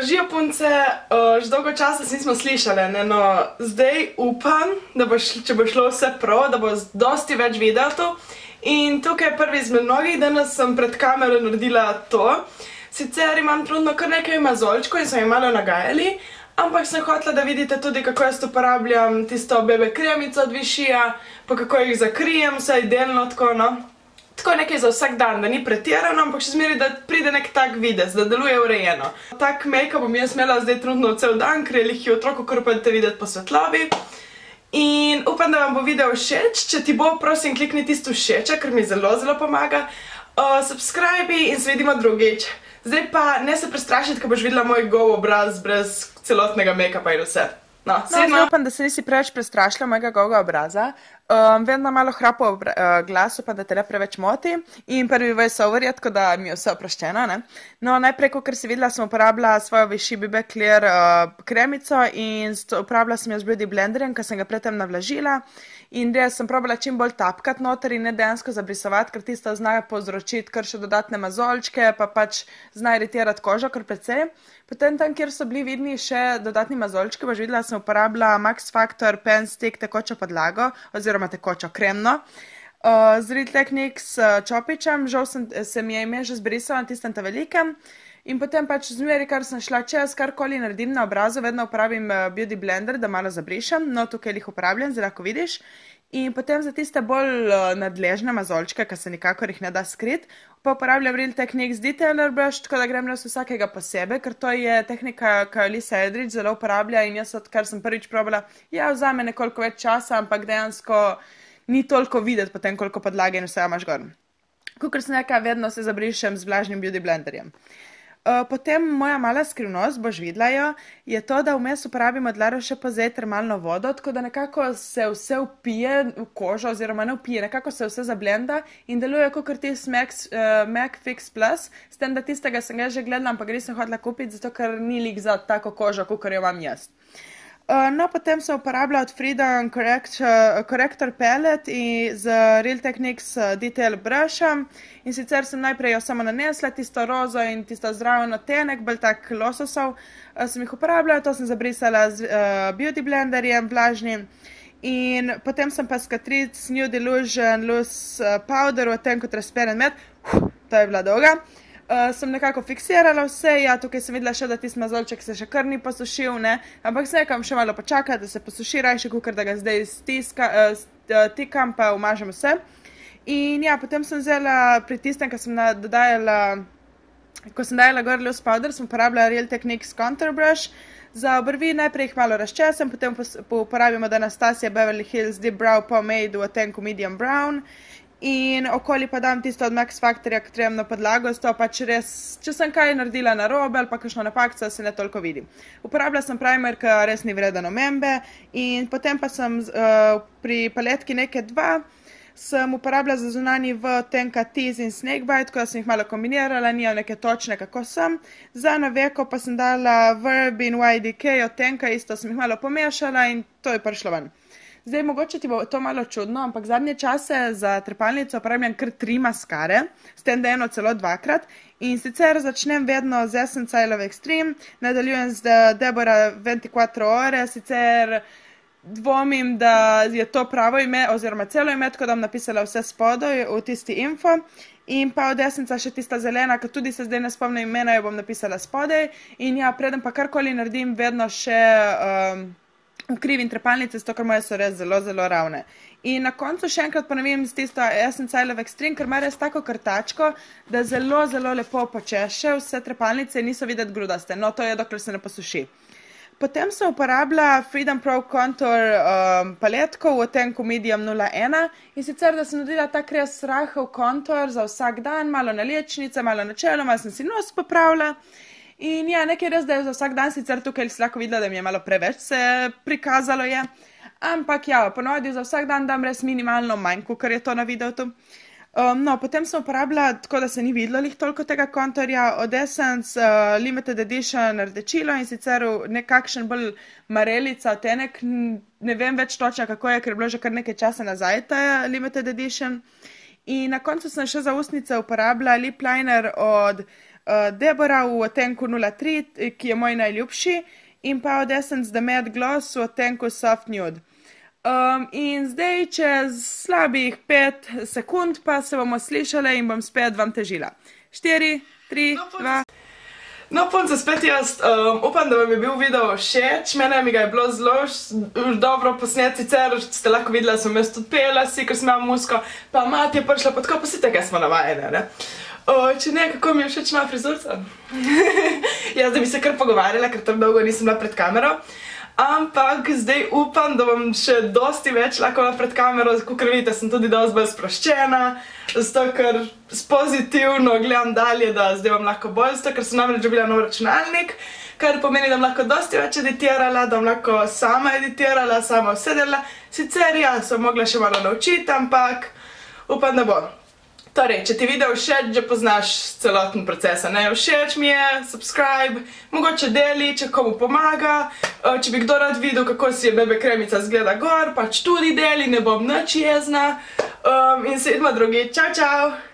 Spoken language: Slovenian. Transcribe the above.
žijo punce, uh, že dolgo časa se nismo slišali, ne? no zdaj upam, da bo šlo, če bo šlo vse prav, da bo dosti več videl to. In tukaj je prvi izmed mnogih, danes sem pred kamero naredila to. Sicer imam trudno kar nekaj mazolčkov in so jih malo nagajali, ampak sem hotela, da vidite tudi, kako jaz uporabljam tisto bebe kremico od višija, pa kako jih zakrijem, vsaj delno tako, no tako nekaj za vsak dan, da ni pretirano, ampak še zmeri, da pride nek tak videz, da deluje urejeno. Tak make-up bom jaz imela zdaj trenutno cel dan, ker je lih je otroku, kar pa te videti po svetlobi. In upam, da vam bo video všeč, če ti bo, prosim, klikni tisto všeča, ker mi zelo, zelo pomaga. Uh, subscribe in se vidimo drugič. Zdaj pa ne se prestrašiti, ko boš videla moj gov obraz brez celotnega make-upa in vse. No, no, upam, da se nisi preveč prestrašila mojega goga obraza. Um, vedno malo hrapo uh, glasu, pa da te ne preveč moti. In prvi voiceover je, tako da mi je vse oproščeno. Ne? No, najprej, kot si videla, sem uporabljala svojo višji BB Clear uh, kremico in uporabljala sem jo z Beauty Blenderjem, ker sem ga predtem navlažila. In res sem probala čim bolj tapkati noter in ne dejansko zabrisovati, ker tisto znajo povzročiti kar še dodatne mazolčke, pa pač znajo iritirati kožo kar precej. Potem tam, kjer so bili vidni še dodatni mazolčki, boš videla, sem uporabila Max Factor Pen Stick tekočo podlago oziroma tekočo kremno. Uh, z Real Techniques uh, čopičem, žal sem, se mi je ime že zbrisalo na tistem ta velikem. In potem pač zmeri, kar sem šla čez, karkoli naredim na obrazu, vedno uporabim uh, Beauty Blender, da malo zabrišem, no tukaj jih uporabljam, zdaj lahko vidiš. In potem za tiste bolj uh, nadležne mazolčke, ki se nikakor jih ne da skrit, pa uporabljam Real Techniques Detailer Brush, tako da grem res vsakega posebej, ker to je tehnika, ki jo Lisa Edridge zelo uporablja in jaz, odkar sem prvič probala, ja, vzame nekoliko več časa, ampak dejansko ni toliko videti potem, koliko podlage in vse imaš gor. Kukor sem nekaj, vedno se zabrišem z vlažnim beauty blenderjem. Eh, potem moja mala skrivnost, boš videla jo, je to, da vmes uporabimo dlaro še pozej termalno vodo, tako da nekako se vse upije v kožo, oziroma ne upije, nekako se vse zablenda in deluje kot tis Mac, uh, Mac Fix Plus, s tem, da tistega sem ga že gledala, ampak nisem hodila kupiti, zato ker ni lik za tako kožo, kot jo imam jaz. Uh, no, potem sem uporabljal od Freedom Correct, uh, Corrector Palette z Real Techniques uh, Detail Brushom. In sicer sem najprej jo samo nanesla, tisto rozo in tisto zdravo na tenek, bolj tak lososov. Sem jih uporabljala, to sem zabrisala z uh, Beauty Blenderjem, vlažnim. In potem sem pa s Catrice New Delusion Loose Powder v tem kot transparent med, to je bila dolga. Uh, sem nekako fiksirala vse, ja, tukaj sem videla še, da ti smazolček se še kar ni posušil, ne? ampak se nekam še malo počaka, da se posuši rajši, kot da ga zdaj stiska, uh, tikam, pa umažem vse. In ja, potem sem vzela pri tistem, ko sem dodajala, ko sem dajala gor loose powder, sem uporabljala Real Techniques Contour Brush. Za obrvi najprej jih malo razčesem, potem uporabimo Anastasia Beverly Hills Deep Brow Pomade v tenku Medium Brown in okoli pa dam tisto od Max Factorja, ki trebam na podlago, to pač res, če sem kaj naredila na robe ali pa kakšno napakco, se ne toliko vidi. Uporabljala sem primer, ki res ni vreden omembe in potem pa sem uh, pri paletki neke dva. Sem uporabljala za zunani v tenka Tease in Snakebite, ko sem jih malo kombinirala, nijo neke točne, kako sem. Za naveko pa sem dala Verb in YDK od tenka, isto sem jih malo pomešala in to je prišlo ven. Zdaj, mogoče ti bo to malo čudno, ampak zadnje čase za trepalnico uporabljam kar tri maskare, s tem, da eno celo dvakrat. In sicer začnem vedno z Essence I Love Extreme, nadaljujem z Deborah 24 ore, sicer dvomim, da je to pravo ime, oziroma celo ime, tako da bom napisala vse spodaj v tisti info. In pa od Essence še tista zelena, ki tudi se zdaj ne spomnim imena, jo bom napisala spodaj. In ja, preden pa karkoli naredim, vedno še. Um, ukrivim trepalnice, zato ker moje so res zelo, zelo ravne. In na koncu še enkrat ponovim z tisto Essence I Love Extreme, ker ima res tako krtačko, da zelo, zelo lepo počeše vse trepalnice in niso videti grudaste. No, to je, dokler se ne posuši. Potem sem uporabljala Freedom Pro Contour um, paletko v tenku Medium 01 in sicer, da sem naredila tak res rahel kontur za vsak dan, malo na lečnice, malo na čelo, malo sem si nos popravila. In ja, nekaj res, da je za vsak dan sicer tukaj lahko videla, da mi je malo preveč se prikazalo. Je. Ampak ja, ponovadi za vsak dan dam res minimalno manj, kot je to na videu. Um, no, potem sem uporabljala tako, da se ni videlo toliko tega kontorja od Essence uh, Limited Edition rdečilo in sicer nekakšen bolj marelica, tenek, ne vem več točno, kako je, ker je bilo že kar nekaj časa nazaj ta Limited Edition. In na koncu sem še za ustnice uporabljala lip liner od uh, Debora v otenku 03, ki je moj najljubši, in pa od Essence The Mad Gloss v otenku Soft Nude. Um, in zdaj, čez slabih pet sekund, pa se bomo slišali in bom spet vam težila. Štiri, tri, no, dva. No, punce, spet jaz um, upam, da vam je bil video všeč. Mene mi ga je bilo zelo dobro posnet, sicer ste lahko videli, da sem jaz tudi pela, si, ker sem imela musko, pa mati je prišla pod kopo, si tega smo navajene, ne? O, če ne, kako mi je všeč moja frizurca? jaz, da bi se kar pogovarjala, ker tako dolgo nisem bila pred kamero. Ampak zdaj upam, da bom še dosti več lahko pred kamero, kot vidite, sem tudi dosti bolj sproščena, zato ker pozitivno gledam dalje, da zdaj bom lahko bolj, zato ker sem namreč dobila nov računalnik, kar pomeni, da bom lahko dosti več editirala, da bom lahko sama editirala, sama vse delala. Sicer ja, sem mogla še malo naučiti, ampak upam, da bom. Torej, če ti video všeč, že poznaš celoten proces, ne? Všeč mi je, subscribe, mogoče deli, če komu pomaga, eh, če bi kdo rad videl, kako si je bebe kremica zgleda gor, pač tudi deli, ne bom nič jezna. Um, in se vidimo drugi. Čau, čau!